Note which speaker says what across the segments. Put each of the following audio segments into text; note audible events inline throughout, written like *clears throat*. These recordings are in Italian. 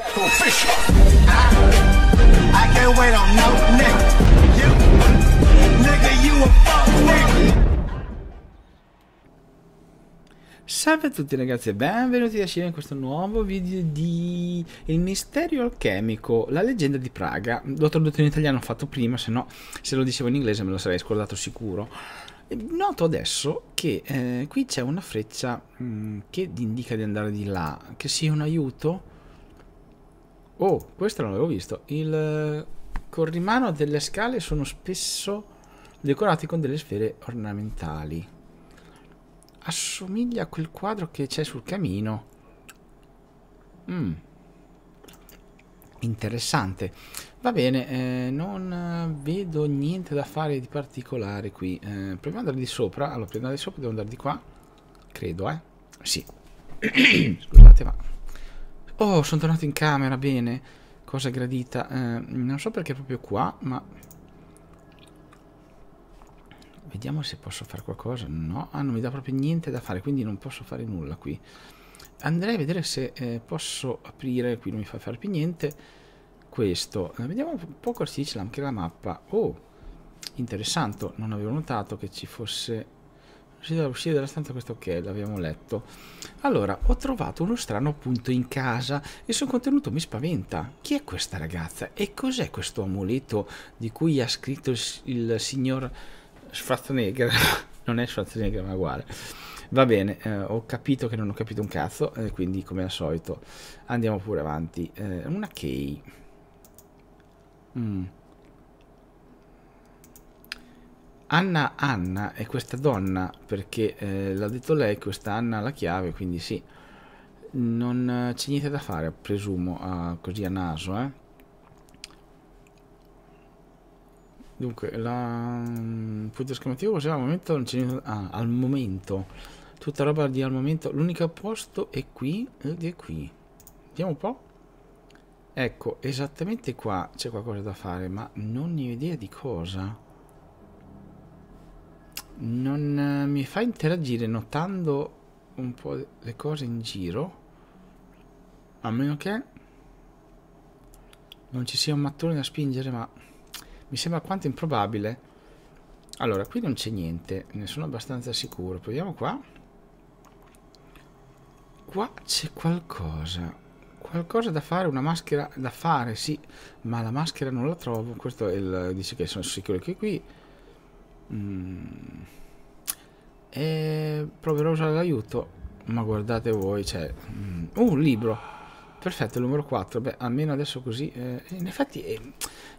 Speaker 1: A.
Speaker 2: Salve a tutti ragazzi e benvenuti da Cina in questo nuovo video di Il misterio alchemico, la leggenda di Praga. L'ho tradotto in italiano, ho fatto prima, se no se lo dicevo in inglese me lo sarei scordato sicuro. Noto adesso che eh, qui c'è una freccia mh, che indica di andare di là, che sia un aiuto. Oh, questo non l'avevo visto. Il eh, corrimano delle scale sono spesso decorati con delle sfere ornamentali assomiglia a quel quadro che c'è sul camino. Mm. Interessante. Va bene, eh, non vedo niente da fare di particolare qui. Eh, proviamo ad andare di sopra. Allora, per andare di sopra devo andare di qua. Credo, eh. Sì. *coughs* Scusate, ma... Oh, sono tornato in camera, bene. Cosa gradita. Eh, non so perché proprio qua, ma Vediamo se posso fare qualcosa. No, ah, non mi dà proprio niente da fare, quindi non posso fare nulla qui. Andrei a vedere se eh, posso aprire, qui non mi fa fare più niente, questo. Eh, vediamo un po' cosa dice anche la mappa. Oh, interessante, non avevo notato che ci fosse... Uscire dalla stanza questo ok, l'abbiamo letto. Allora, ho trovato uno strano punto in casa e il suo contenuto mi spaventa. Chi è questa ragazza? E cos'è questo amuleto di cui ha scritto il, il signor Schwarzenegger, *laughs* non è Schwarzenegger ma uguale. Va bene, eh, ho capito che non ho capito un cazzo, eh, quindi come al solito andiamo pure avanti. Eh, una key. Mm. Anna Anna è questa donna perché eh, l'ha detto lei, questa Anna ha la chiave, quindi sì. Non eh, c'è niente da fare, presumo, ah, così a naso, eh. Dunque, la mm, punto esclamativo cos'è al momento? Non c'è niente. Ah, al momento. Tutta roba di al momento. L'unico posto è qui ed è qui. Vediamo un po'. Ecco, esattamente qua c'è qualcosa da fare, ma non ne ho idea di cosa. Non eh, mi fa interagire notando un po' le cose in giro. A meno che non ci sia un mattone da spingere, ma mi sembra quanto improbabile. Allora, qui non c'è niente, ne sono abbastanza sicuro. Proviamo qua. Qua c'è qualcosa. Qualcosa da fare, una maschera da fare, sì, ma la maschera non la trovo. Questo è il, dice che sono sicuro che qui. Mm. E proverò a usare l'aiuto. Ma guardate voi, c'è mm. uh, un libro. Perfetto, il numero 4. Beh, almeno adesso così. Eh, in effetti eh,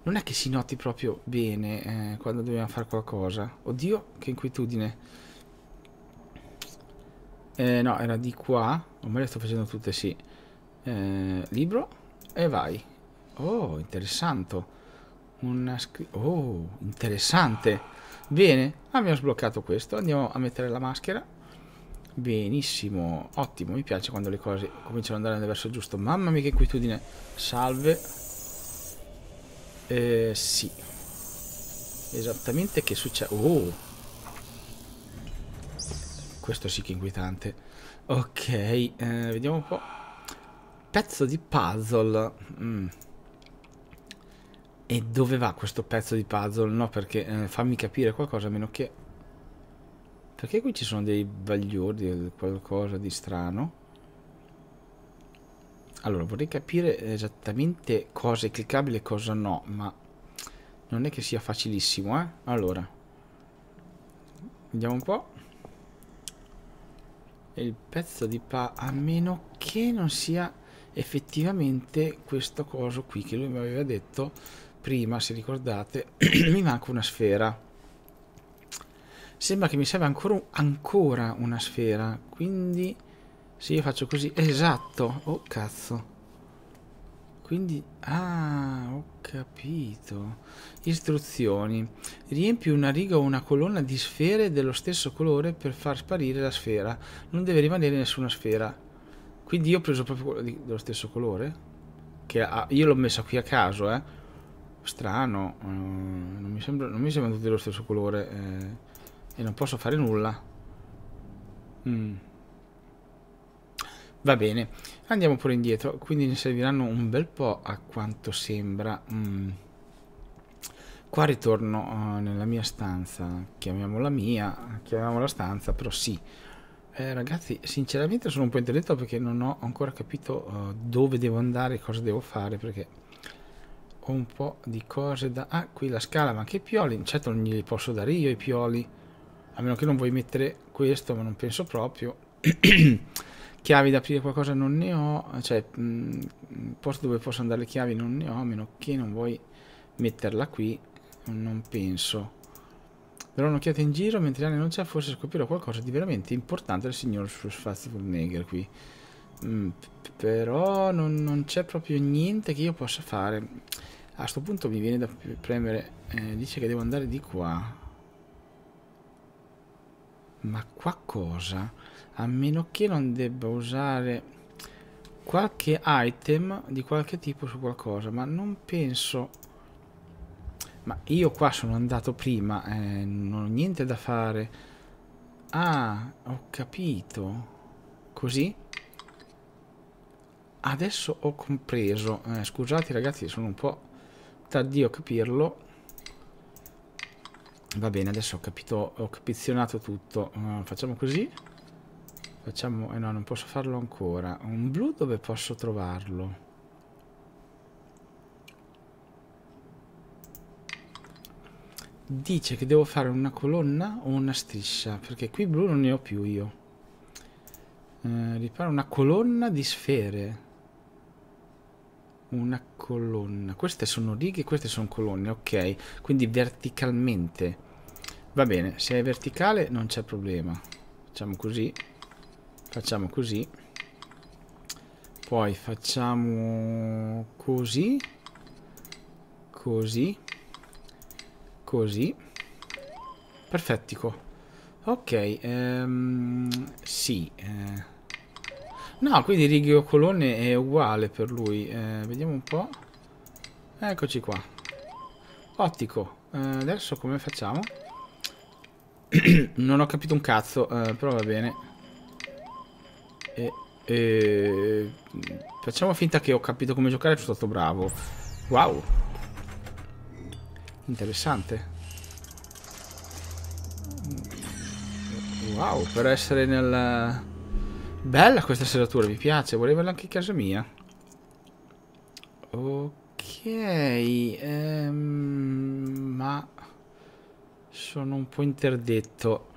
Speaker 2: non è che si noti proprio bene eh, quando dobbiamo fare qualcosa. Oddio, che inquietudine. Eh, no, era di qua. Ormai le sto facendo tutte, sì. Eh, libro e vai. Oh, interessante. Una Oh, interessante. Bene, abbiamo sbloccato questo. Andiamo a mettere la maschera. Benissimo, ottimo, mi piace quando le cose cominciano ad andare nel verso giusto. Mamma mia che inquietudine. Salve. Eh, sì. Esattamente che succede... Oh! Questo sì che è inquietante. Ok, eh, vediamo un po'. Pezzo di puzzle. Mm. E dove va questo pezzo di puzzle? No, perché eh, fammi capire qualcosa, a meno che perché qui ci sono dei bagliori, qualcosa di strano? Allora, vorrei capire esattamente cosa è cliccabile e cosa no, ma non è che sia facilissimo, eh? Allora, vediamo un po'. Il pezzo di pa... a meno che non sia effettivamente questo coso qui che lui mi aveva detto prima, se ricordate, *clears throat* mi manca una sfera. Sembra che mi serva ancora, ancora una sfera. Quindi se io faccio così... Esatto! Oh cazzo! Quindi... Ah, ho capito. Istruzioni. Riempi una riga o una colonna di sfere dello stesso colore per far sparire la sfera. Non deve rimanere nessuna sfera. Quindi io ho preso proprio quello dello stesso colore. Che ha, io l'ho messa qui a caso, eh. Strano. Uh, non, mi sembra, non mi sembra tutti dello stesso colore. Eh e non posso fare nulla. Mm. Va bene, andiamo pure indietro, quindi ne serviranno un bel po' a quanto sembra. Mm. Qua ritorno uh, nella mia stanza, chiamiamola mia, chiamiamola stanza, però sì. Eh, ragazzi, sinceramente sono un po' interdetto perché non ho ancora capito uh, dove devo andare, cosa devo fare, perché un po' di cose da... Ah, qui la scala, ma anche i pioli, certo non glieli posso dare io i pioli, a meno che non vuoi mettere questo, ma non penso proprio. *clears throat* chiavi da aprire qualcosa non ne ho, cioè mh, posto dove posso andare le chiavi non ne ho, a meno che non vuoi metterla qui, non penso. Darò un'occhiata in giro, mentre Anne non c'è, forse scoprirò qualcosa di veramente importante del signor Schwarzwaldneger qui. Mm, però non, non c'è proprio niente che io possa fare. A questo punto mi viene da premere, eh, dice che devo andare di qua. Ma qua cosa? a meno che non debba usare qualche item di qualche tipo su qualcosa ma non penso. Ma io qua sono andato prima eh, non ho niente da fare. Ah ho capito. Così? Adesso ho compreso. Eh, scusate ragazzi sono un po' tardio a capirlo va bene adesso ho capito ho capizionato tutto uh, facciamo così Facciamo... Eh no, non posso farlo ancora. Un blu dove posso trovarlo? Dice che devo fare una colonna o una striscia, perché qui blu non ne ho più io. Eh, riparo una colonna di sfere. Una colonna. Queste sono righe, queste sono colonne, ok. Quindi verticalmente. Va bene, se è verticale non c'è problema. Facciamo così facciamo così poi facciamo così così così perfettico ok ehm, sì eh. No quindi righe o colonne è uguale per lui eh, vediamo un po' eccoci qua ottico eh, adesso come facciamo *clears throat* non ho capito un cazzo eh, però va bene e, e... Facciamo finta che ho capito come giocare sono stato bravo. Wow. Interessante. Wow, per essere nel... Bella questa serratura, mi piace. Vorrei averla anche in casa mia. Ok. Ehm, ma... Sono un po' interdetto.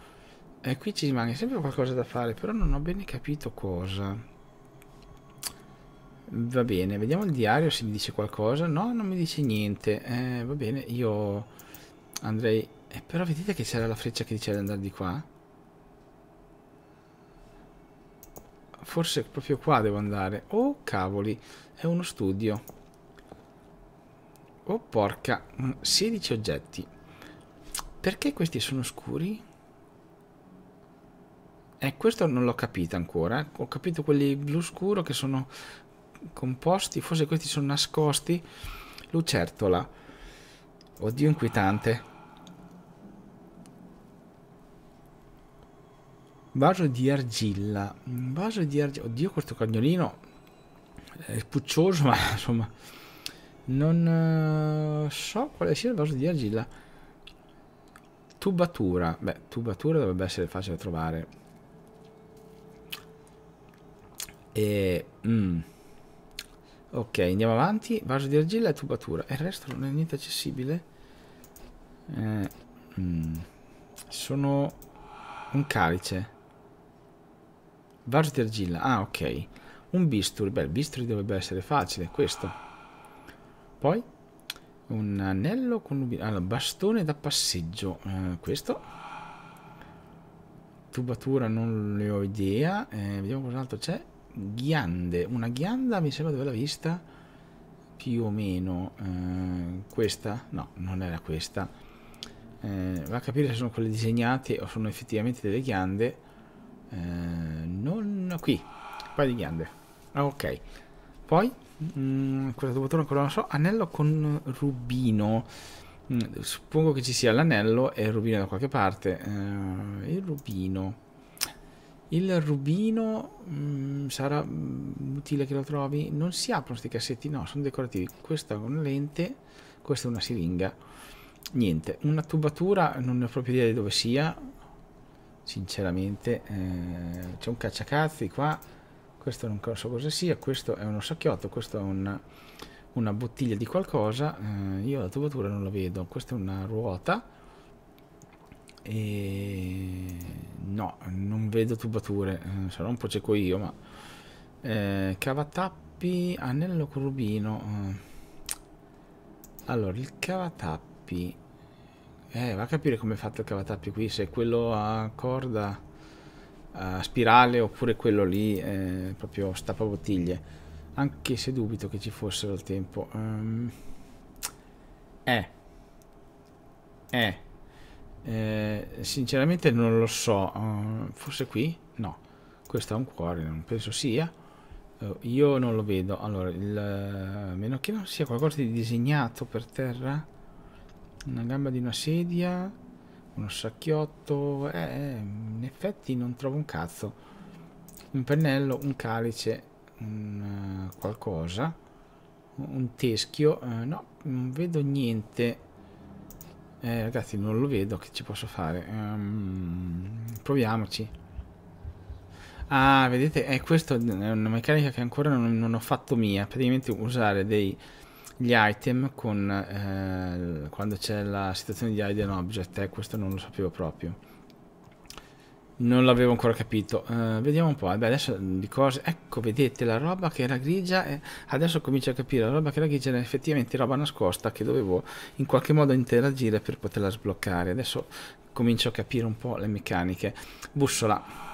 Speaker 2: E qui ci rimane sempre qualcosa da fare, però non ho bene capito cosa. Va bene, vediamo il diario se mi dice qualcosa. No, non mi dice niente. Eh, va bene, io andrei... Eh, però vedete che c'era la freccia che diceva di andare di qua? Forse proprio qua devo andare. Oh, cavoli, è uno studio. Oh, porca. 16 mm, oggetti. Perché questi sono scuri? Eh, questo non l'ho capito ancora. Ho capito quelli blu scuro che sono composti, forse questi sono nascosti. Lucertola. Oddio, inquietante. Vaso di argilla. Vaso di argilla. Oddio, questo cagnolino è puccioso, *laughs* ma insomma... Non uh, so quale sia il vaso di argilla. Tubatura. Beh, tubatura dovrebbe essere facile da trovare. E, mm. Ok, andiamo avanti. Vaso di argilla e tubatura. E il resto non è niente accessibile. Eh, mm. Sono un calice. Vaso di argilla. Ah, ok. Un bisturi. Beh, il bisturi dovrebbe essere facile. Questo. Poi un anello con un allora, bastone da passeggio. Eh, questo. Tubatura non ne ho idea. Eh, vediamo cos'altro c'è ghiande una ghianda mi sembra di averla vista più o meno eh, questa no non era questa eh, va a capire se sono quelle disegnate o sono effettivamente delle ghiande eh, non qui un paio di ghiande ah, ok poi mh, mm, questo bottone ancora non so anello con rubino mh, mm, suppongo che ci sia l'anello e il rubino da qualche parte eh, il rubino Il rubino mm, sarà utile che lo trovi. Non si aprono questi cassetti, no, sono decorativi. Questa è una lente, questa è una siringa. Niente, una tubatura, non ne ho proprio idea di dove sia. Sinceramente, eh, c'è un cacciacazzi qua. Questo non so cosa sia. Questo è uno sacchiotto, questo è una, una bottiglia di qualcosa. Eh, io la tubatura non la vedo. Questa è una ruota e no, non vedo tubature, eh, sarà un po' cieco io, ma eh, cavatappi, anello con rubino. Eh. Allora, il cavatappi, eh, va a capire come è fatto il cavatappi qui, se quello a corda, a spirale, oppure quello lì, eh, proprio stappa bottiglie. Anche se dubito che ci fossero il tempo. Um, eh. Eh. Eh, sinceramente non lo so, uh, forse qui? No, questo è un cuore, non penso sia. Uh, io non lo vedo. Allora, il, a meno che non sia qualcosa di disegnato per terra. Una gamba di una sedia, uno sacchiotto. Eh, eh in effetti non trovo un cazzo. Un pennello, un calice, un, uh, qualcosa. Un teschio. no, non vedo niente eh, ragazzi, non lo vedo, che ci posso fare? Um, proviamoci. Ah, vedete, eh, questa è una meccanica che ancora non, non, ho fatto mia. Praticamente usare dei, gli item con, eh, quando c'è la situazione di hidden object. Eh, questo non lo sapevo proprio. Non l'avevo ancora capito. Uh, vediamo un po'. Vabbè, adesso di cose. Ecco, vedete la roba che era grigia. E adesso comincio a capire. La roba che era grigia era effettivamente roba nascosta che dovevo in qualche modo interagire per poterla sbloccare. Adesso comincio a capire un po' le meccaniche. Bussola.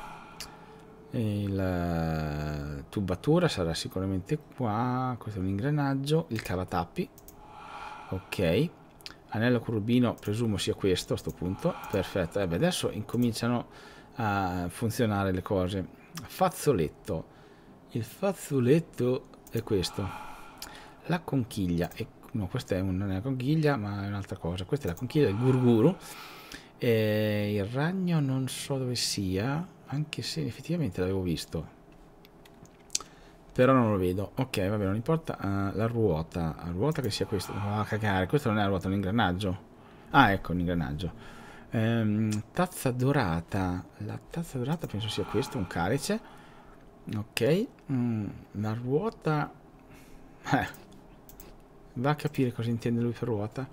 Speaker 2: La tubatura sarà sicuramente qua. Questo è un ingranaggio. Il cavatappi. Ok. Anello con rubino, presumo sia questo a questo punto. Perfetto. Eh beh, adesso incominciano a funzionare le cose. Fazzoletto. Il fazzoletto è questo. La conchiglia. E, no, questa è una conchiglia, ma è un'altra cosa. Questa è la conchiglia del gurguru. E il ragno non so dove sia, anche se effettivamente l'avevo visto. Però non lo vedo. Ok, vabbè, non importa. Uh, la ruota. La ruota che sia questa. Va a cagare. Questa non è la ruota, è un ingranaggio. Ah, ecco, un ingranaggio. Ehm, tazza dorata. La tazza dorata penso sia questo, un calice. Ok. Mm, la ruota... Eh. Va a capire cosa intende lui per ruota.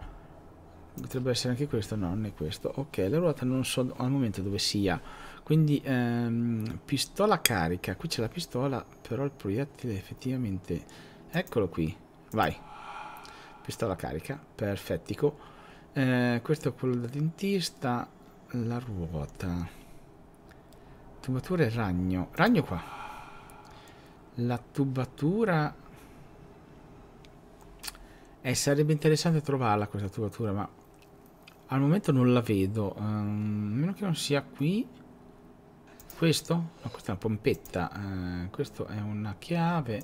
Speaker 2: Potrebbe essere anche questo, no, non è questo. Ok, la ruota non so al momento dove sia. Quindi, ehm, pistola carica. Qui c'è la pistola, però il proiettile effettivamente... Eccolo qui. Vai. Pistola carica. Perfettico. Eh, questo è quello da dentista. La ruota. Tubatura e ragno. Ragno qua. La tubatura... Eh, sarebbe interessante trovarla questa tubatura, ma al momento non la vedo. Um, a meno che non sia qui. Questo? No, questa è una pompetta. Uh, questo è una chiave.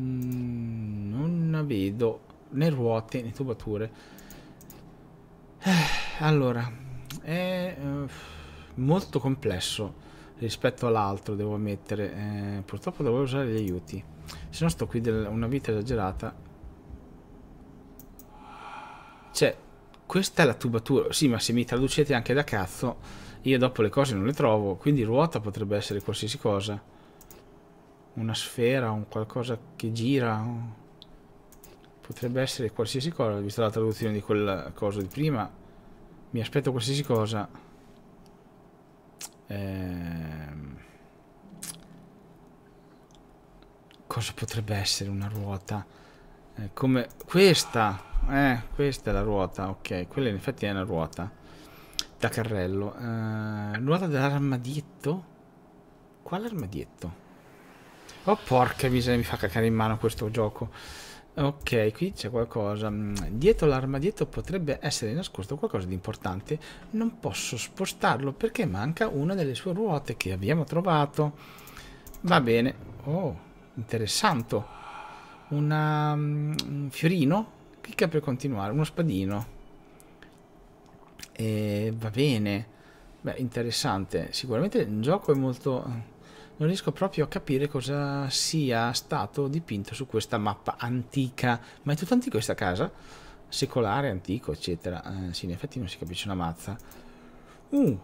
Speaker 2: Mm, non la vedo né ruote né tubature. Eh, allora, è uh, molto complesso rispetto all'altro, devo ammettere. Eh, purtroppo devo usare gli aiuti. Se no sto qui una vita esagerata. Cioè, questa è la tubatura. Sì, ma se mi traducete anche da cazzo, io dopo le cose non le trovo. Quindi ruota potrebbe essere qualsiasi cosa. Una sfera, un qualcosa che gira. Potrebbe essere qualsiasi cosa, visto la traduzione di quel coso di prima. Mi aspetto qualsiasi cosa. Ehm... Cosa potrebbe essere una ruota? Eh, come questa. Eh, questa è la ruota. Ok, quella in effetti è una ruota. Da carrello. Eh, ruota dell'armadietto? Quale armadietto? Oh porca miseria, mi fa cacare in mano questo gioco. Ok, qui c'è qualcosa. Mm, dietro l'armadietto potrebbe essere nascosto qualcosa di importante. Non posso spostarlo perché manca una delle sue ruote che abbiamo trovato. Va bene. Oh, interessante. Una, mm, un fiorino. Clicca per continuare. Uno spadino. E va bene. Beh, interessante. Sicuramente il gioco è molto... Non riesco proprio a capire cosa sia stato dipinto su questa mappa antica. Ma è tutto antico questa casa? Secolare, antico, eccetera. Eh, sì, in effetti non si capisce una mazza. Uh,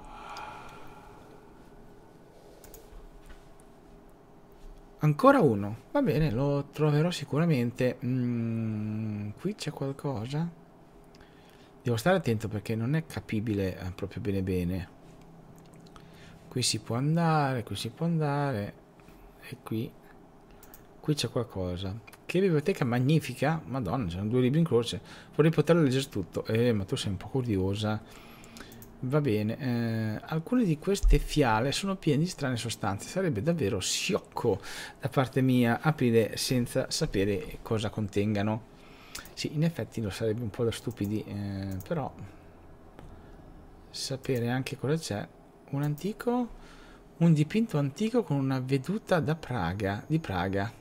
Speaker 2: Ancora uno. Va bene, lo troverò sicuramente. Mm, qui c'è qualcosa? Devo stare attento perché non è capibile eh, proprio bene bene. Qui si può andare, qui si può andare. E qui... Qui c'è qualcosa. Che biblioteca magnifica. Madonna, c'erano due libri in croce. Vorrei poterlo leggere tutto. Eh, ma tu sei un po' curiosa. Va bene, eh, alcune di queste fiale sono piene di strane sostanze, sarebbe davvero sciocco da parte mia aprire senza sapere cosa contengano. Sì, in effetti lo sarebbe un po' da stupidi, eh, però sapere anche cosa c'è. Un antico, un dipinto antico con una veduta da Praga, di Praga.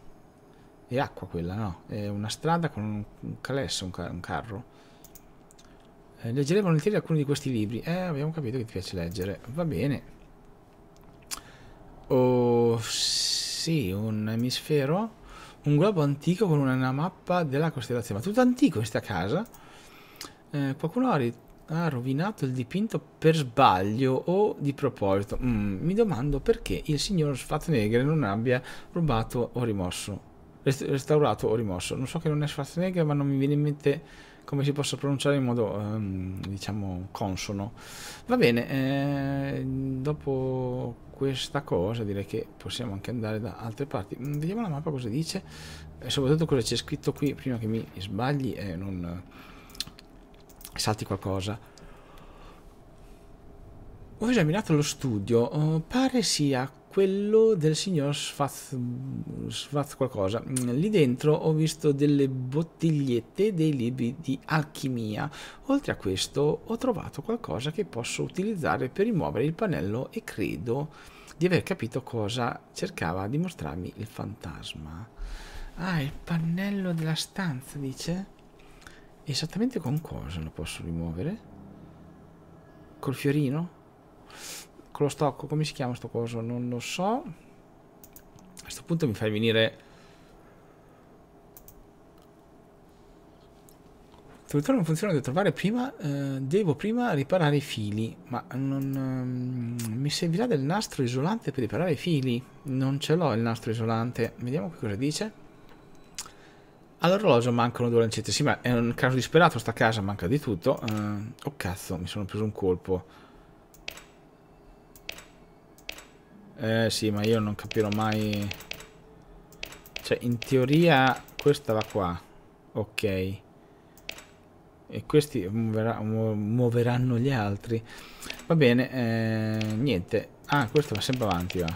Speaker 2: È acqua quella, no? È una strada con un calesso, un, ca un carro. Eh, leggeremo volentieri alcuni di questi libri. Eh, abbiamo capito che ti piace leggere. Va bene. Oh, sì, un emisfero. Un globo antico con una mappa della costellazione. Ma tutto antico in questa casa. Eh, qualcuno ha, ha, rovinato il dipinto per sbaglio o di proposito. Mm, mi domando perché il signor Schwarzenegger non abbia rubato o rimosso. Restaurato o rimosso. Non so che non è Schwarzenegger, ma non mi viene in mente come si possa pronunciare in modo um, diciamo consono va bene eh, dopo questa cosa direi che possiamo anche andare da altre parti. Mm, vediamo la mappa cosa dice. E soprattutto cosa c'è scritto qui prima che mi sbagli e non salti qualcosa. Ho esaminato lo studio. Oh, pare sia quello del signor Svaz, Svaz qualcosa. Mm, lì dentro ho visto delle bottigliette dei libri di alchimia. Oltre a questo ho trovato qualcosa che posso utilizzare per rimuovere il pannello e credo di aver capito cosa cercava di mostrarmi il fantasma. Ah, il pannello della stanza, dice? Esattamente con cosa lo posso rimuovere? Col fiorino? Con lo stocco, come si chiama sto coso? Non lo so. A questo punto mi fai venire... Il non funziona, devo trovare prima, eh, devo prima riparare i fili, ma non, um, mi servirà del nastro isolante per riparare i fili. Non ce l'ho il nastro isolante. Vediamo qui cosa dice. All'orologio mancano due lancette. Sì, ma è un caso disperato, sta casa manca di tutto. Uh, oh cazzo, mi sono preso un colpo. Eh sì, ma io non capirò mai... Cioè, in teoria questa va qua. Ok. E questi muovera, muoveranno gli altri. Va bene, eh, niente. Ah, questo va sempre avanti, va.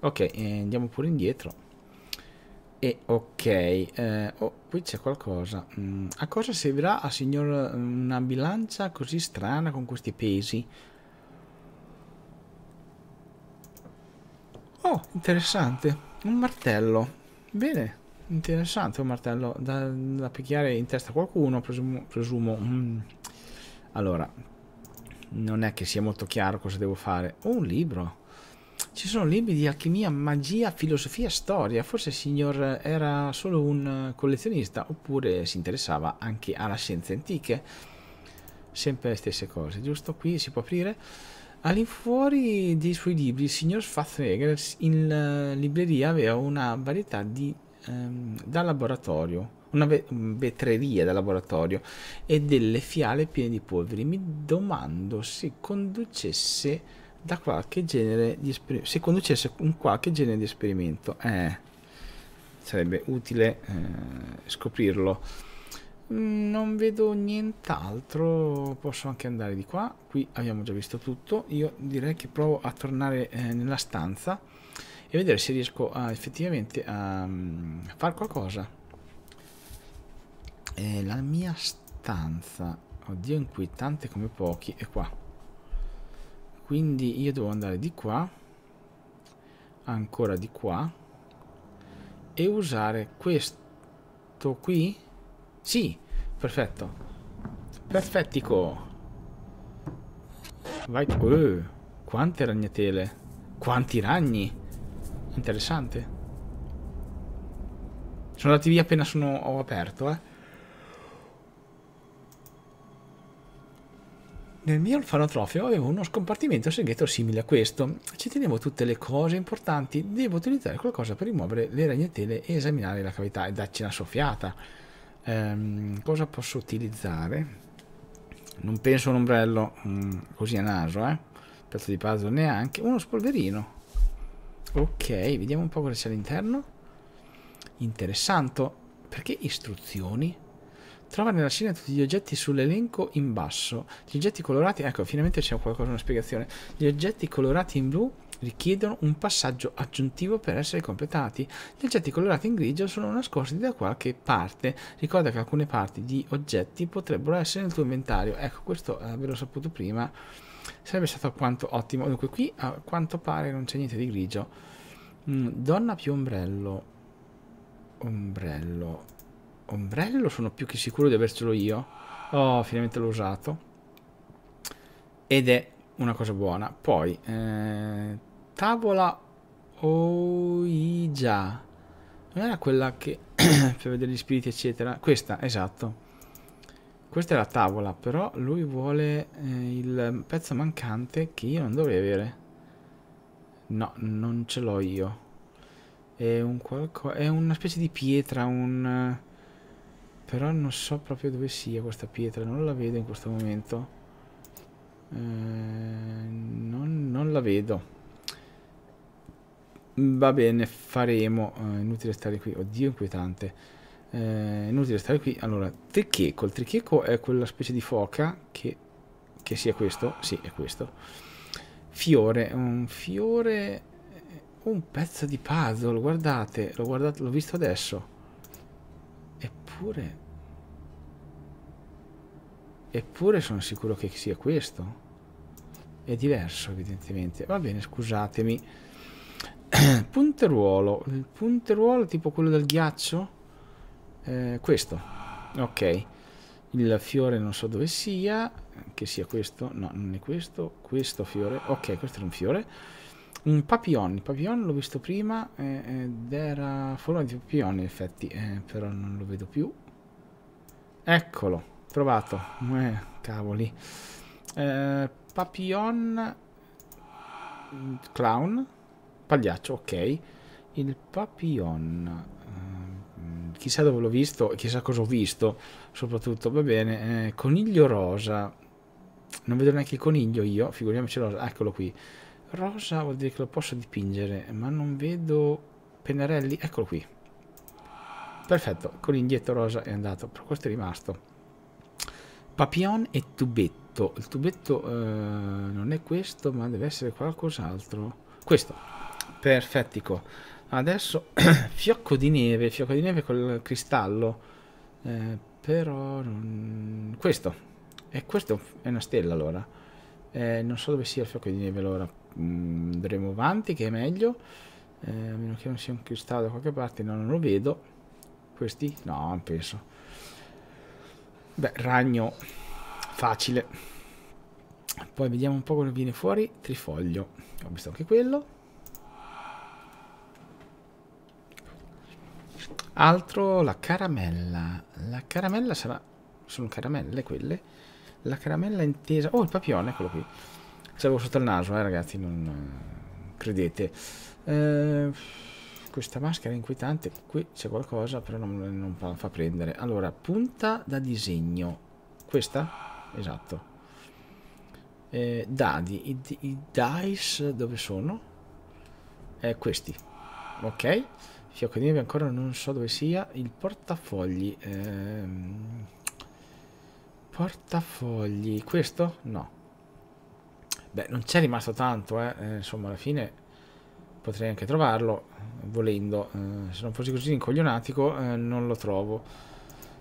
Speaker 2: Ok, eh, andiamo pure indietro. E ok, eh, oh, qui c'è qualcosa. Mm, a cosa servirà a signor una bilancia così strana con questi pesi? Oh, interessante. Un martello. Bene, interessante un martello da, da picchiare in testa a qualcuno, presumo. presumo. Mm. Allora, non è che sia molto chiaro cosa devo fare. Oh, un libro. Ci sono libri di alchimia, magia, filosofia, storia. Forse il signor era solo un collezionista oppure si interessava anche alla scienze antiche. Sempre le stesse cose, giusto? Qui si può aprire. All'infuori dei suoi libri, il signor Schwarzenegger in uh, libreria aveva una varietà di, um, da laboratorio, una vetreria da laboratorio e delle fiale piene di polveri. Mi domando se conducesse da qualche genere di esperimento, se conducesse un qualche genere di esperimento. Eh, sarebbe utile eh, scoprirlo. Non vedo nient'altro, posso anche andare di qua, qui abbiamo già visto tutto, io direi che provo a tornare eh, nella stanza e vedere se riesco a, effettivamente a, um, fare qualcosa. E la mia stanza, oddio inquietante come pochi, è qua. Quindi io devo andare di qua, ancora di qua, e usare questo qui sì, perfetto. Perfettico. Vai. Uh, quante ragnatele. Quanti ragni. Interessante. Sono andati via appena sono, ho aperto, eh. Nel mio orfanotrofio avevo uno scompartimento segreto simile a questo. Ci tenevo tutte le cose importanti. Devo utilizzare qualcosa per rimuovere le ragnatele e esaminare la cavità e darci una soffiata. Ehm, cosa posso utilizzare? Non penso un ombrello mm, così a naso, eh? Pezzo di puzzle neanche. Uno spolverino. Ok, vediamo un po' cosa c'è all'interno. Interessante. Perché istruzioni? Trova nella scena tutti gli oggetti sull'elenco in basso. Gli oggetti colorati, ecco, finalmente c'è qualcosa, una spiegazione. Gli oggetti colorati in blu richiedono un passaggio aggiuntivo per essere completati. Gli oggetti colorati in grigio sono nascosti da qualche parte. Ricorda che alcune parti di oggetti potrebbero essere nel tuo inventario. Ecco, questo eh, ve l'ho saputo prima. Sarebbe stato alquanto ottimo. Dunque, qui a quanto pare non c'è niente di grigio. Mm, donna più ombrello. Ombrello. Ombrello sono più che sicuro di avercelo io. Oh, finalmente l'ho usato. Ed è una cosa buona. Poi, eh, tavola Oija. Non era quella che... *clears throat* per vedere gli spiriti, eccetera. Questa, esatto. Questa è la tavola, però lui vuole eh, il pezzo mancante che io non dovrei avere. No, non ce l'ho io. È, un è una specie di pietra, un... Però non so proprio dove sia questa pietra, non la vedo in questo momento. Eh, non, non, la vedo. Va bene, faremo. Eh, inutile stare qui. Oddio, inquietante. Eh, inutile stare qui. Allora, tricheco. Il tricheco è quella specie di foca che, che sia questo. Sì, è questo. Fiore. Un fiore... Un pezzo di puzzle, guardate, l'ho l'ho visto adesso. Eppure... Eppure sono sicuro che sia questo. È diverso, evidentemente. Va bene, scusatemi. Punteruolo. Il punteruolo tipo quello del ghiaccio? Eh, questo. Ok. Il fiore non so dove sia. Che sia questo. No, non è questo. Questo fiore. Ok, questo è un fiore. Un papillon. Il papillon l'ho visto prima eh, ed era forma di papillon in effetti. Eh, però non lo vedo più. Eccolo. Trovato. Eh, cavoli. Eh, papillon. Clown. Pagliaccio, ok. Il papillon. Eh, chissà dove l'ho visto, chissà cosa ho visto. Soprattutto, va bene. Eh, coniglio rosa. Non vedo neanche il coniglio io. Figuriamoci rosa. Eccolo qui. Rosa vuol dire che lo posso dipingere, ma non vedo pennarelli. Eccolo qui. Perfetto, coniglietto rosa è andato, però questo è rimasto. Papillon e tubetto. Il tubetto eh, non è questo, ma deve essere qualcos'altro. Questo. Perfettico. Adesso *clears throat* fiocco di neve, fiocco di neve col cristallo. Eh, però non... questo. E questo è una stella allora. Eh, non so dove sia il fiocco di neve allora. Mm, andremo avanti che è meglio. Eh, a meno che non sia un cristallo da qualche parte, no, non lo vedo. Questi? No, non penso. Beh, ragno facile. Poi vediamo un po' come viene fuori. Trifoglio. Ho visto anche quello. Altro, la caramella. La caramella sarà... Sono caramelle quelle? La caramella intesa... Oh, il papione, eccolo qui. Ce l'avevo sotto il naso, eh, ragazzi, non eh, credete. Eh, questa maschera è inquietante. Qui c'è qualcosa, però non, non fa prendere. Allora, punta da disegno. Questa? Esatto. Eh, dadi. I, I, dice dove sono? Eh, questi. Ok. Fiocco di neve ancora non so dove sia. Il portafogli. Ehm, portafogli. Questo? No. Beh, non c'è rimasto tanto, eh. eh. Insomma, alla fine potrei anche trovarlo, volendo. Eh, se non fossi così incoglionatico, eh, non lo trovo.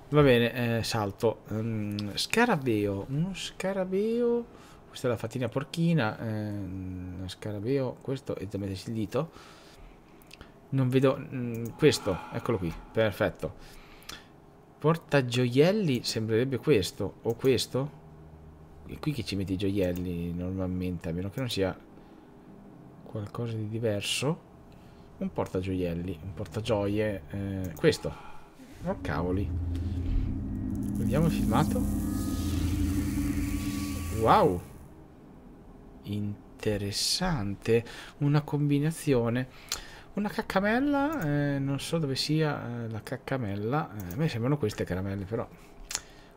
Speaker 2: Va bene, eh, salto. Um, scarabeo. Uno scarabeo. Questa è la fatina porchina. Eh, scarabeo, questo, e metterci il dito. Non vedo... Mm, questo, eccolo qui, perfetto. Portagioielli sembrerebbe questo, o questo? è qui che ci metti i gioielli normalmente, a meno che non sia qualcosa di diverso. Un portagioielli, un portagioie. Eh, questo. Oh cavoli. Vediamo il filmato. Wow. Interessante. Una combinazione. Una caccamella, eh, non so dove sia eh, la caccamella. Eh, a me sembrano queste caramelle, però.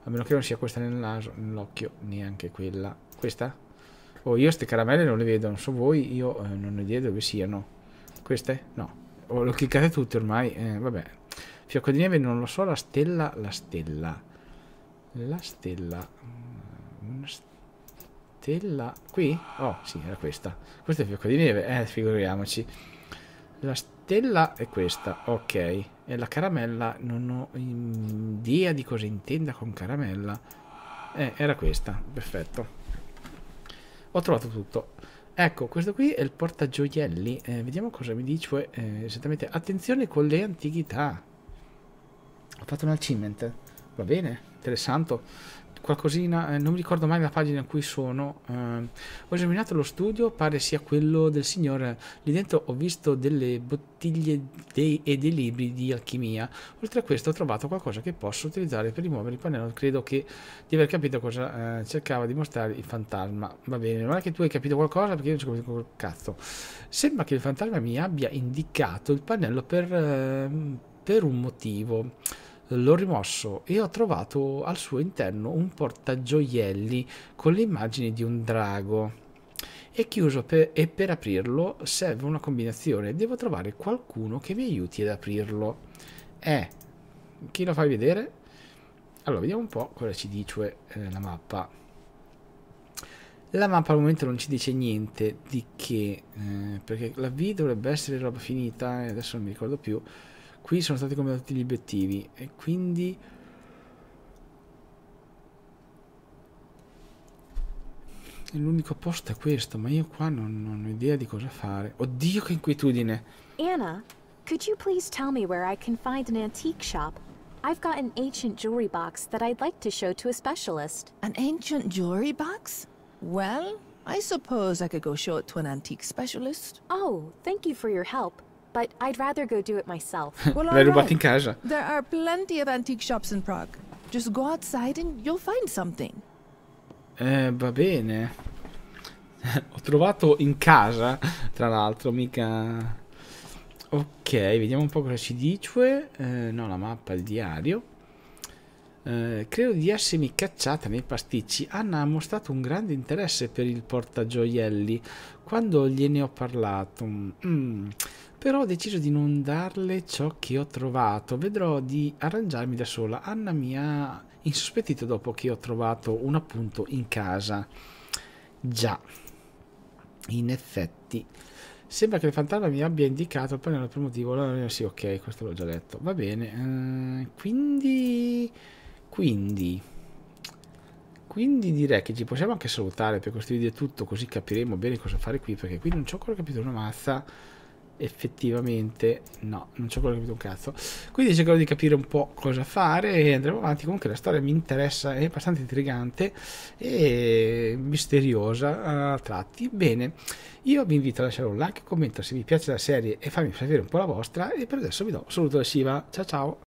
Speaker 2: A meno che non sia questa nel naso, nell'occhio, neanche quella. Questa? Oh, io queste caramelle non le vedo, non so voi, io eh, non ho idea dove siano. Queste? No. Oh, le ho cliccate tutte ormai, eh, vabbè. Fiocco di neve non lo so, la stella, la stella. La stella. Una stella. Qui? Oh, sì, era questa. Questo è il fiocco di neve, eh, figuriamoci. La stella è questa, ok. E la caramella non ho idea di cosa intenda con caramella. Eh, era questa, perfetto. Ho trovato tutto. Ecco, questo qui è il portagioielli. Eh, vediamo cosa mi dice eh, esattamente. Attenzione con le antichità. Ho fatto un achievement. Va bene, interessante qualcosina, eh, non mi ricordo mai la pagina in cui sono. Eh, ho esaminato lo studio, pare sia quello del signore. Lì dentro ho visto delle bottiglie dei, e dei libri di alchimia. Oltre a questo ho trovato qualcosa che posso utilizzare per rimuovere il pannello. Credo che di aver capito cosa eh, cercava di mostrare il fantasma. Va bene, è che tu hai capito qualcosa perché io non ci ho capito quel cazzo. Sembra che il fantasma mi abbia indicato il pannello per, ehm, per un motivo l'ho rimosso e ho trovato al suo interno un portagioielli con le immagini di un drago. È chiuso per, e per aprirlo serve una combinazione. Devo trovare qualcuno che mi aiuti ad aprirlo. Eh, chi lo fai vedere? Allora, vediamo un po' cosa ci dice eh, la mappa. La mappa al momento non ci dice niente di che, eh, perché la V dovrebbe essere roba finita, e adesso non mi ricordo più qui sono stati completati gli obiettivi e quindi l'unico posto è questo ma io qua non, non ho idea di cosa fare oddio che inquietudine
Speaker 3: Anna, could you please tell me where I can find an antique shop? I've got an ancient jewelry box that I'd like to show to a specialist.
Speaker 4: An ancient jewelry box? Well, I suppose I could go show it to an antique specialist.
Speaker 3: Oh, thank you for your help, but I'd rather go do it myself. *laughs*
Speaker 4: Well,
Speaker 2: l'hai rubato in casa
Speaker 4: There are plenty of antique shops in Prague. Just go outside and you'll find something.
Speaker 2: eh, va bene *laughs* ho trovato in casa tra l'altro mica ok vediamo un po' cosa ci dice eh, no la mappa il diario Eh, credo di essermi cacciata nei pasticci. Anna ha mostrato un grande interesse per il portagioielli quando gliene ho parlato. Mm. Però ho deciso di non darle ciò che ho trovato. Vedrò di arrangiarmi da sola. Anna mi ha insospettito dopo che ho trovato un appunto in casa. Già, in effetti. Sembra che il fantasma mi abbia indicato il pannello per motivo. Sì, ok, questo l'ho già detto. Va bene. eh, quindi. Quindi. Quindi direi che ci possiamo anche salutare per questo video è tutto, così capiremo bene cosa fare qui, perché qui non ci ho ancora capito una mazza. Effettivamente, no, non ci ho ancora capito un cazzo. Quindi cercherò di capire un po' cosa fare e andremo avanti. Comunque la storia mi interessa, è abbastanza intrigante e misteriosa a tratti. Bene, io vi invito a lasciare un like, commento se vi piace la serie e farmi sapere un po' la vostra. E per adesso vi do un saluto da Shiva. Ciao ciao!